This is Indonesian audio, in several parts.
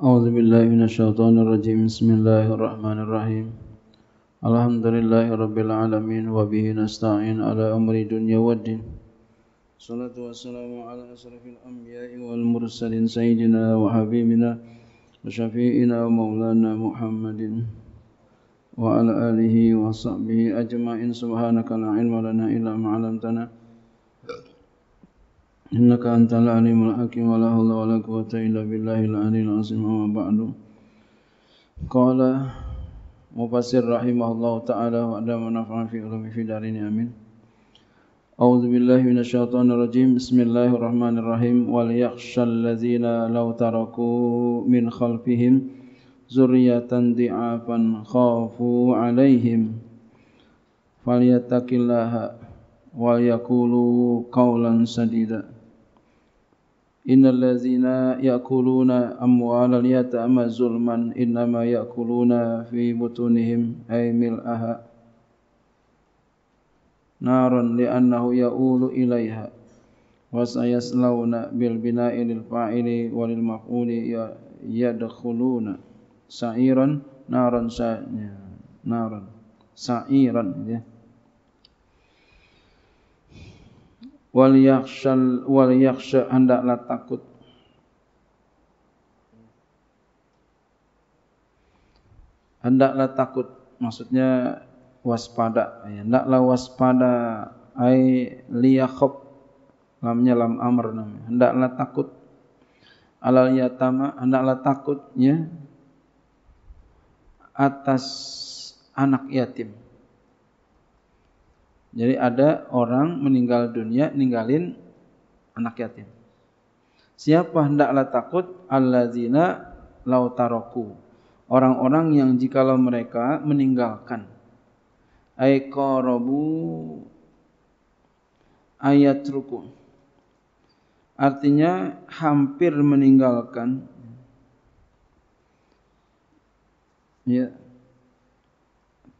أعوذ بالله من الشيطان الرجيم. بسم الله الرحمن الرحيم. الحمد لله رب العالمين وبه نستعين على أمر الدنيا والدين. الصلاة والسلام على أشرف الأنبياء والمرسلين سيدنا وحبيبنا وشفيئنا ومولانا محمد وعلى آله وصحبه أجمعين. سبحانك لا علم لنا إلا ما علمتنا. إنك أنت العليم الحكيم ولا حول ولا قوة إلا بالله العلي العظيم أما بعد. قال مفسر رحمه الله تعالى وأدام نفعا في علوم في دارين آمين. أعوذ بالله من الشيطان الرجيم. بسم الله الرحمن الرحيم. وليخشى الذين لو تركوا من خلفهم ذرية ضعافا خافوا عليهم. فليتق الله وليقولوا قولا سديدا. إن الذين يأكلون أموال اليتامى ظلما إنما يأكلون في بطونهم أي ملأها نارا لأنه يؤول إليها وسيصلون بالبناء للفاعل وللمفعول يدخلون سعيرا نارا نارا سعيرا Wal yakhshal wal yakhsha hendaklah takut. Hendaklah takut maksudnya waspada. Hendaklah waspada. Ai liyakhab lamnya lam amr namanya. Hendaklah takut. Alal yatama hendaklah takut ya atas anak yatim jadi ada orang meninggal dunia ninggalin anak yatim. Siapa hendaklah takut allazina lautaroku. Orang-orang yang jikalau mereka meninggalkan aikorobu ayat ruku. Artinya hampir meninggalkan ya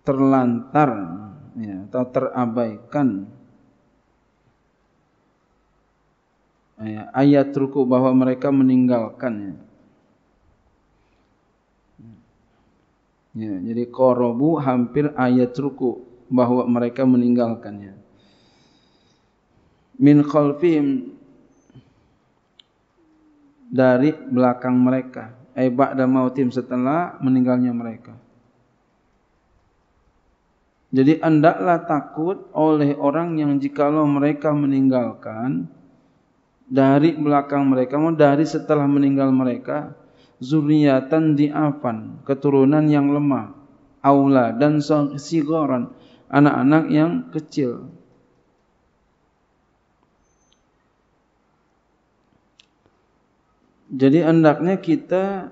terlantar ya, atau terabaikan ya, ayat ruku bahwa mereka meninggalkannya. Ya, jadi korobu hampir ayat ruku bahwa mereka meninggalkannya. Min khalfihim dari belakang mereka. Ay ba'da mautim setelah meninggalnya mereka. Jadi hendaklah takut oleh orang yang jikalau mereka meninggalkan dari belakang mereka, dari setelah meninggal mereka, zuriatan diafan, keturunan yang lemah, aula dan sigoran, anak-anak yang kecil. Jadi hendaknya kita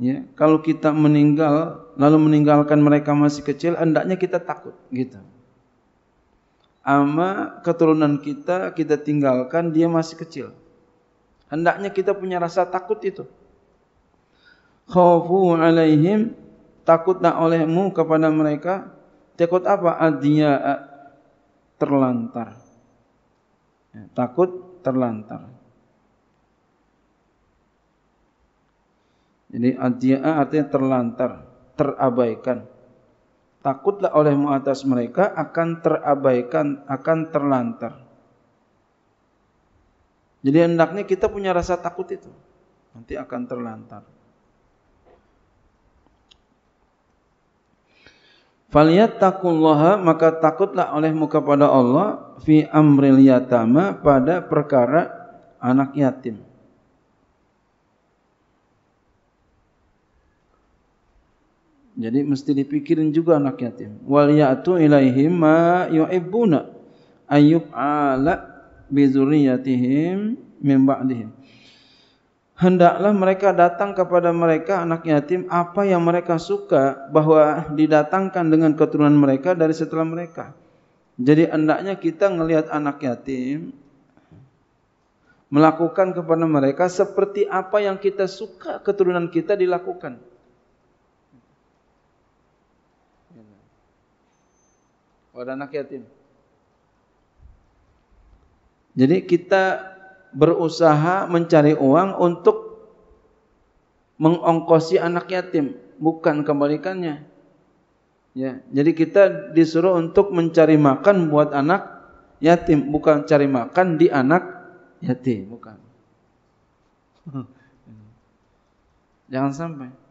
ya kalau kita meninggal lalu meninggalkan mereka masih kecil hendaknya kita takut gitu. Ama keturunan kita kita tinggalkan dia masih kecil. Hendaknya kita punya rasa takut itu. Khaufu alaihim takutlah olehmu kepada mereka. Takut apa? Adia terlantar. Ya, takut terlantar. Jadi adi'a artinya terlantar, terabaikan. Takutlah olehmu atas mereka akan terabaikan, akan terlantar. Jadi hendaknya kita punya rasa takut itu. Nanti akan terlantar. Falyattaqullaha maka takutlah olehmu kepada Allah fi amril yatama pada perkara anak yatim. Jadi mesti dipikirin juga anak yatim. Wal ya'tu ilaihim ma yu'ibbuna ayyub ala bi dzurriyyatihim min ba'dihim. Hendaklah mereka datang kepada mereka anak yatim apa yang mereka suka bahwa didatangkan dengan keturunan mereka dari setelah mereka. Jadi hendaknya kita ngelihat anak yatim melakukan kepada mereka seperti apa yang kita suka keturunan kita dilakukan. Pada anak yatim. Jadi kita berusaha mencari uang untuk mengongkosi anak yatim, bukan kebalikannya. Ya, jadi kita disuruh untuk mencari makan buat anak yatim, bukan cari makan di anak yatim, bukan. Jangan sampai.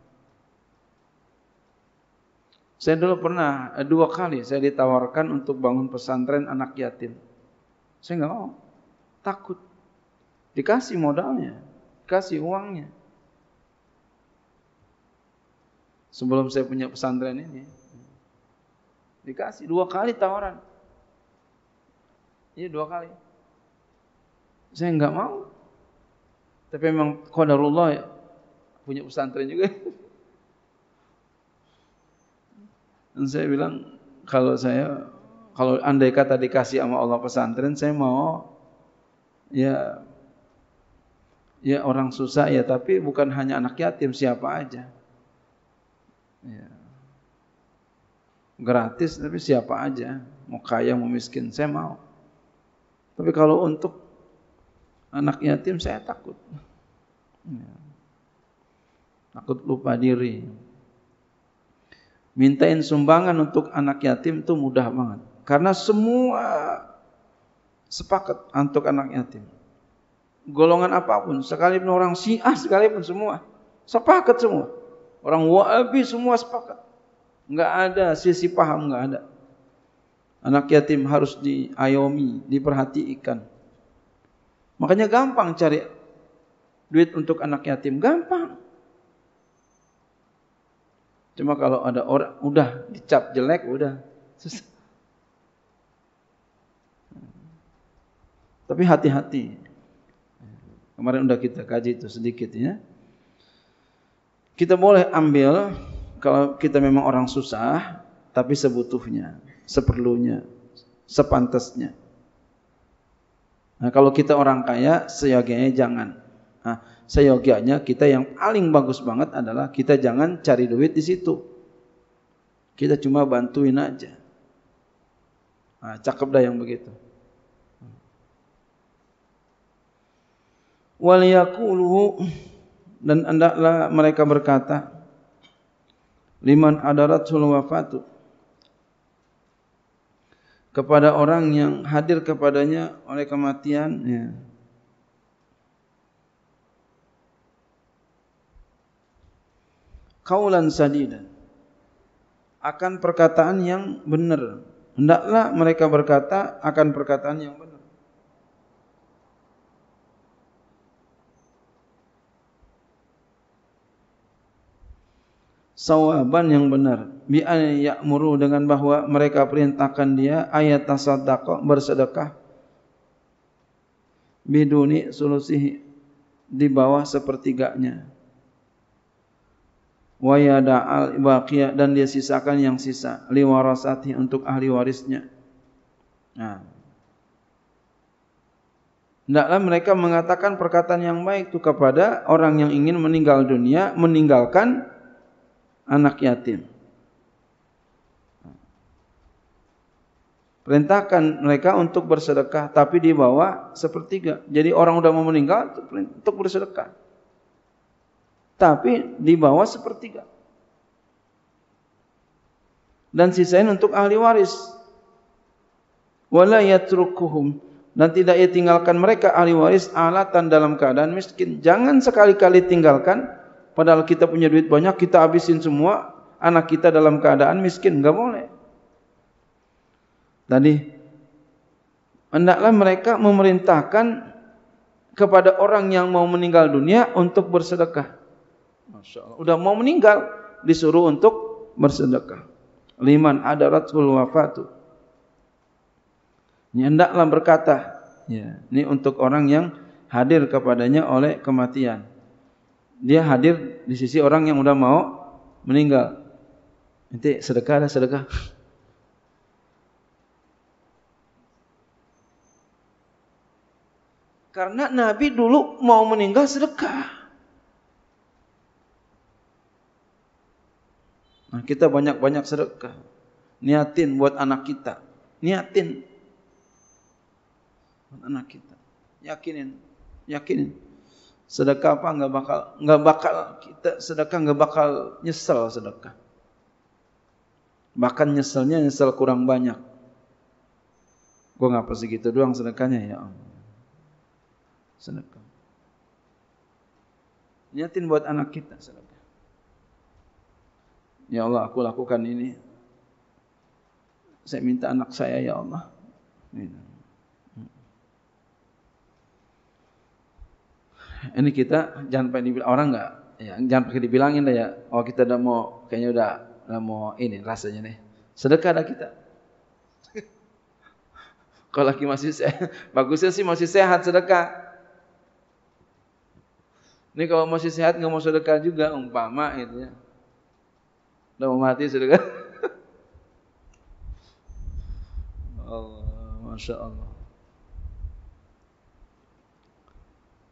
Saya dulu pernah eh, dua kali saya ditawarkan untuk bangun pesantren anak yatim. Saya nggak mau, takut. Dikasih modalnya, kasih uangnya. Sebelum saya punya pesantren ini, dikasih dua kali tawaran. Iya dua kali. Saya nggak mau. Tapi memang qadarullah ya, punya pesantren juga. Dan saya bilang kalau saya kalau andai kata dikasih sama Allah pesantren, saya mau ya ya orang susah ya, tapi bukan hanya anak yatim, siapa aja. Ya. Gratis tapi siapa aja, mau kaya mau miskin, saya mau. Tapi kalau untuk anak yatim saya takut. Ya. Takut lupa diri mintain sumbangan untuk anak yatim itu mudah banget. Karena semua sepakat untuk anak yatim. Golongan apa pun, sekalipun orang Syiah sekalipun semua sepakat semua. Orang Wahabi semua sepakat. Enggak ada sisi paham enggak ada. Anak yatim harus diayomi, diperhatikan. Makanya gampang cari duit untuk anak yatim, gampang. Cuma kalau ada orang udah dicap jelek udah susah. Tapi hati-hati. Kemarin udah kita kaji itu sedikit ya. Kita boleh ambil kalau kita memang orang susah, tapi sebutuhnya, seperlunya, sepantasnya. Nah, kalau kita orang kaya, seyogianya jangan. Nah, seyogianya kita yang paling bagus banget adalah kita jangan cari duit di situ. Kita cuma bantuin aja. Nah, cakep dah yang begitu. Wal yaqulu dan hendaklah mereka berkata liman adaratul wafatu kepada orang yang hadir kepadanya oleh kematian ya. Kaulan sadidan akan perkataan yang benar. Hendaklah mereka berkata akan perkataan yang benar. Sawaban yang benar. Bi ya'muru dengan bahwa mereka perintahkan dia ayat tasaddaq bersedekah biduni solusi di bawah sepertiganya wa yada'al baqiyah dan dia sisakan yang sisa liwarasati untuk ahli warisnya. Nah. Mereka mengatakan perkataan yang baik itu kepada orang yang ingin meninggal dunia, meninggalkan anak yatim. Perintahkan mereka untuk bersedekah, tapi di bawah sepertiga. Jadi orang udah mau meninggal untuk bersedekah tapi di bawah sepertiga. Dan sisain untuk ahli waris. Wala yatrukuhum dan tidak ia tinggalkan mereka ahli waris alatan dalam keadaan miskin. Jangan sekali-kali tinggalkan padahal kita punya duit banyak kita habisin semua anak kita dalam keadaan miskin, enggak boleh. Tadi hendaklah mereka memerintahkan kepada orang yang mau meninggal dunia untuk bersedekah. Masya Allah. Udah mau meninggal, disuruh untuk bersedekah. Liman adaratul wafatu. Ini hendaklah berkata. Ya, ini untuk orang yang hadir kepadanya oleh kematian. Dia hadir di sisi orang yang udah mau meninggal. Nanti sedekah ada sedekah. Karena Nabi dulu mau meninggal sedekah. Kita banyak-banyak sedekah. Niatin buat anak kita. Niatin. Buat anak kita. Yakinin. Yakinin. Sedekah apa nggak bakal nggak bakal kita sedekah nggak bakal nyesel sedekah. Bahkan nyeselnya nyesel kurang banyak. Gue ngapa segitu doang sedekahnya ya Allah. Sedekah. Niatin buat anak kita sedekah. Ya Allah aku lakukan ini. Saya minta anak saya ya Allah. Ini kita jangan pakai dibilang orang enggak ya jangan pakai dibilangin dah ya. Oh kita udah mau kayaknya udah udah mau ini rasanya nih. Sedekah dah kita. Kalau lagi masih sehat, bagusnya sih masih sehat sedekah. Ini kalau masih sehat nggak mau sedekah juga umpama itu ya. Udah mau mati sedekah. Allah, masya Allah.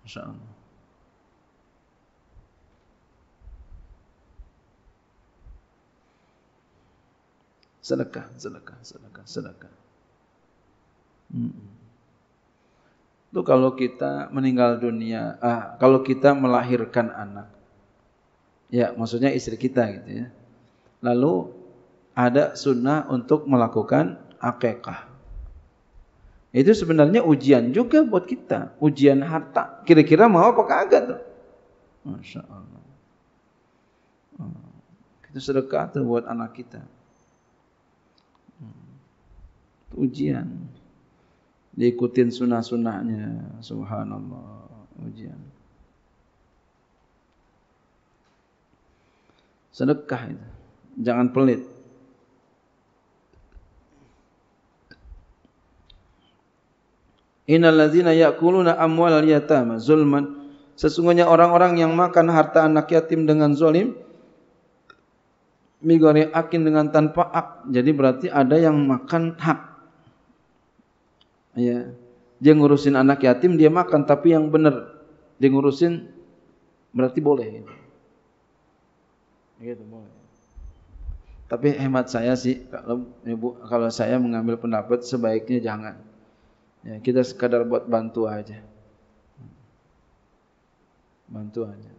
Masya Allah. Sedekah, sedekah, sedekah, sedekah. Itu kalau kita meninggal dunia, ah, kalau kita melahirkan anak, ya maksudnya istri kita gitu ya. Lalu ada sunnah untuk melakukan akekah. Itu sebenarnya ujian juga buat kita, ujian harta. Kira-kira mau apa kagak tuh? Masya Allah. Hmm. Kita sedekah tuh buat anak kita. Hmm. Ujian diikutin sunnah-sunnahnya subhanallah ujian sedekah itu jangan pelit Innal ladzina ya'kuluna amwalal yatama zulman sesungguhnya orang-orang yang makan harta anak yatim dengan zalim migori akin dengan tanpa hak jadi berarti ada yang makan hak Ya. Dia ngurusin anak yatim, dia makan tapi yang benar. Dia ngurusin berarti boleh. Gitu boleh. Tapi hemat saya sih kalau ibu kalau saya mengambil pendapat sebaiknya jangan. Ya, kita sekadar buat bantu aja. Bantu aja.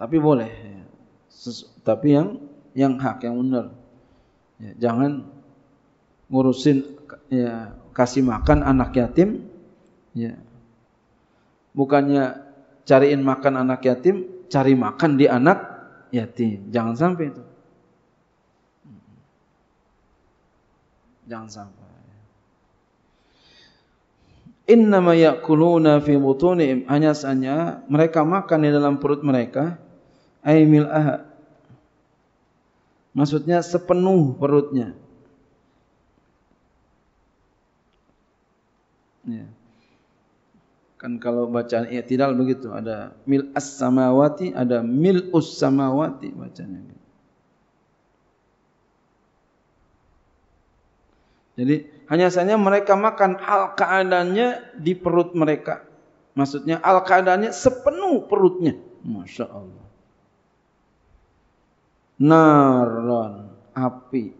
Tapi boleh. Ya. tapi yang yang hak yang benar. Ya, jangan ngurusin ya kasih makan anak yatim ya bukannya cariin makan anak yatim cari makan di anak yatim. Jangan sampai itu. Jangan sampai. Innama ya'kuluna fi butunihim. Hanya saja mereka makan di dalam perut mereka aimil aha. Maksudnya sepenuh perutnya. Ya. Kan kalau bacaan i'tidal begitu, ada mil as-samawati, ada mil us-samawati bacanya. Jadi hanya saja mereka makan al keadaannya di perut mereka. Maksudnya al keadaannya sepenuh perutnya. Masya Allah. Naron, api.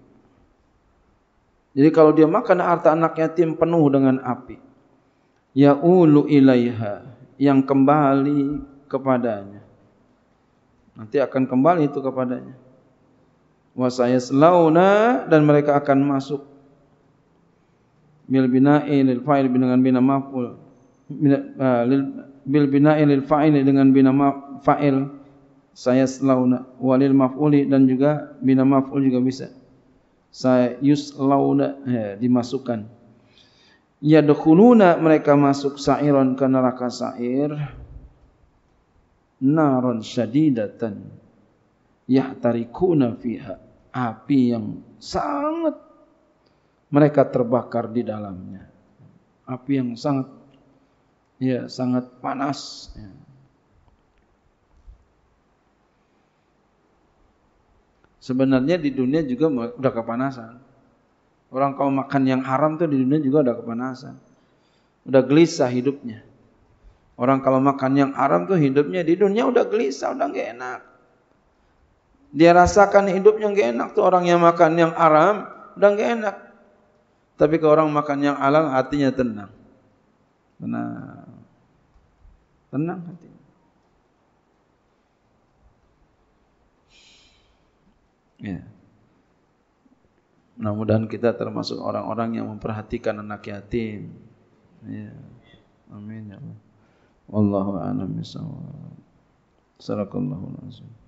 Jadi kalau dia makan harta anak yatim penuh dengan api ya'ulu ilaiha yang kembali kepadanya. Nanti akan kembali itu kepadanya. Wa sayaslauna dan mereka akan masuk bil bina'i lil fa'il dengan bina maf'ul uh, bil bina'i lil fa'il dengan bina fa'il sayaslauna walil maf'uli dan juga bina maf'ul juga bisa. Sayuslauna ya, dimasukkan yadkhuluna mereka masuk sa'iran ke neraka sa'ir. Naron syadidatan. Yahtarikuna fiha. Api yang sangat mereka terbakar di dalamnya. Api yang sangat ya sangat panas. Ya. sebenarnya di dunia juga udah kepanasan Orang kalau makan yang haram tuh di dunia juga udah kepanasan. Udah gelisah hidupnya. Orang kalau makan yang haram tuh hidupnya di dunia udah gelisah, udah gak enak. Dia rasakan hidupnya gak enak tuh orang yang makan yang haram udah gak enak. Tapi kalau orang makan yang halal hatinya tenang. Tenang. Tenang hati. Ya. Mudah-mudahan kita termasuk orang-orang yang memperhatikan anak yatim. Ya. Amin ya Allah. Wallahu a'lam bishawab. Sadaqallahu alazim.